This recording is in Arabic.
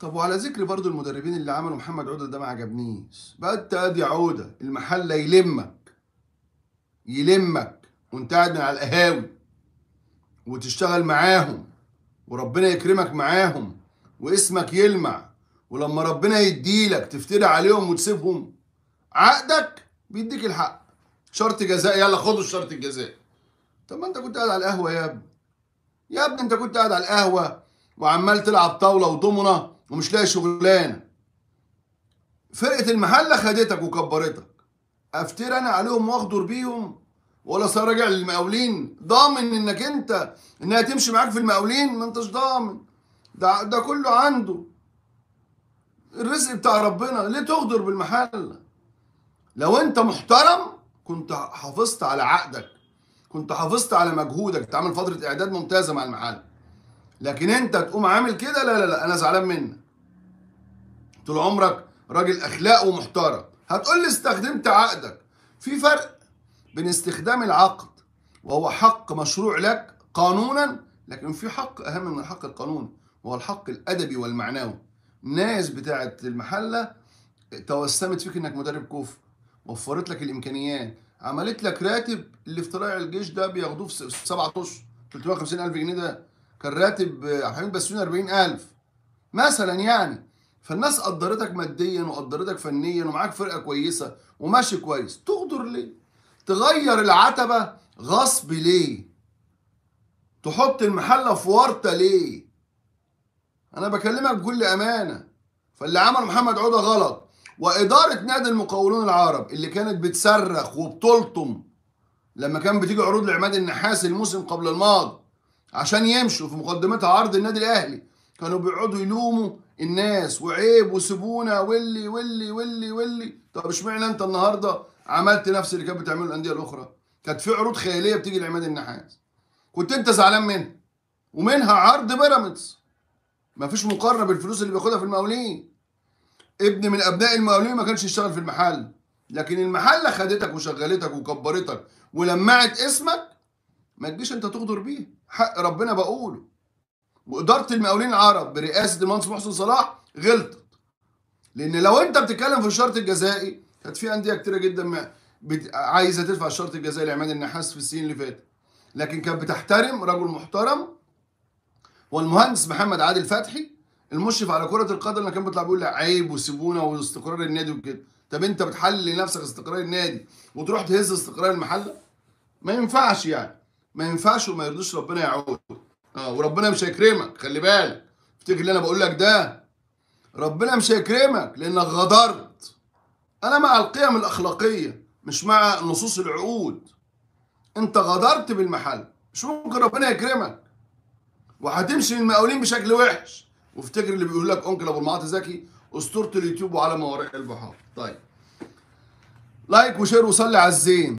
طب وعلى ذكر برضو المدربين اللي عملوا محمد عوده ده ما عجبنيش. بقى ادي عوده المحله يلمك. يلمك وانت قاعد من على القهاوي. وتشتغل معاهم. وربنا يكرمك معاهم. واسمك يلمع. ولما ربنا يديلك تفتري عليهم وتسيبهم عقدك بيديك الحق. شرط جزاء يلا خدوا الشرط الجزاء. طب ما انت كنت قاعد على القهوة يا ابني. يا ابني انت كنت قاعد على القهوة وعمال تلعب طاولة وضمنة ومش لاقي شغلانه فرقة المحله خدتك وكبرتك. افتري أنا عليهم وأغدر بيهم. ولا صار راجع للمقاولين. ضامن إنك أنت إنها تمشي معاك في المقاولين؟ ما أنتش ضامن. ده ده كله عنده. الرزق بتاع ربنا. ليه تغدر بالمحله لو أنت محترم كنت حافظت على عقدك. كنت حافظت على مجهودك. تعمل فترة إعداد ممتازة مع المحل. لكن انت تقوم عامل كده؟ لا لا لا أنا زعلان منك. طول عمرك راجل اخلاق ومحترم. هتقول لي استخدمت عقدك. في فرق بين استخدام العقد وهو حق مشروع لك قانونا لكن في حق اهم من الحق القانوني وهو الحق الادبي والمعنوي. الناس بتاعه المحلة توسمت فيك انك مدرب كفء وفرت لك الامكانيات. عملت لك راتب اللي في طلائع الجيش ده بياخدوه في سبعة أشهر. 350 ألف جنيه ده كان راتب عبد الحميد بسيوني 40000 مثلا يعني فالناس قدرتك ماديا وقدرتك فنيا ومعاك فرقة كويسة وماشي كويس تغدر ليه؟ تغير العتبة غصب ليه؟ تحط المحله في ورطة ليه؟ أنا بكلمك بكل أمانة فاللي عمل محمد عوده غلط وإدارة نادي المقاولون العرب اللي كانت بتصرخ وبتلطم لما كان بتيجي عروض لعماد النحاس الموسم قبل الماضي عشان يمشوا في مقدمتها عرض النادي الأهلي. كانوا بيقعدوا يلوموا الناس وعيب وسيبونا واللي واللي واللي واللي طب اشمعنى أنت النهارده عملت نفس اللي كانت بتعمله الأندية الأخرى؟ كانت في عروض خيالية بتيجي لعماد النحاس. كنت أنت زعلان منها. ومنها عرض بيراميدز. مفيش مقارنة بالفلوس اللي بياخدها في المقاولين. ابن من أبناء المقاولين ما كانش يشتغل في المحل. لكن المحله خدتك وشغلتك وكبرتك ولمعت اسمك ما تجيش انت تغدر بيه. حق ربنا بقوله. وإدارة المقاولين العرب برئاسة المهندس محسن صلاح غلطت. لأن لو أنت بتتكلم في الشرط الجزائي كانت في أندية كتيرة جدا بت... عايزة تدفع الشرط الجزائي لعماد النحاس في السنين اللي فاتت. لكن كانت بتحترم رجل محترم والمهندس محمد عادل فتحي المشرف على كرة القدم اللي كان بيطلع بيقول عيب وسيبونا واستقرار النادي وكده. طب أنت بتحلل لنفسك استقرار النادي وتروح تهز استقرار المحلة؟ ما ينفعش يعني. ما ينفعش وما يرضيش ربنا يعود. آه وربنا مش هيكرمك خلي بالك. افتكر اللي أنا بقول لك ده. ربنا مش هيكرمك لأنك غدرت. أنا مع القيم الأخلاقية مش مع نصوص العقود. أنت غدرت بالمحلة مش ممكن ربنا يكرمك. وهتمشي المقاولين بشكل وحش. وافتكر اللي بيقول لك uncle أبو المعاطي زكي أسطورة اليوتيوب وعلى ما البحار. طيب. like و share وصلي على الزين.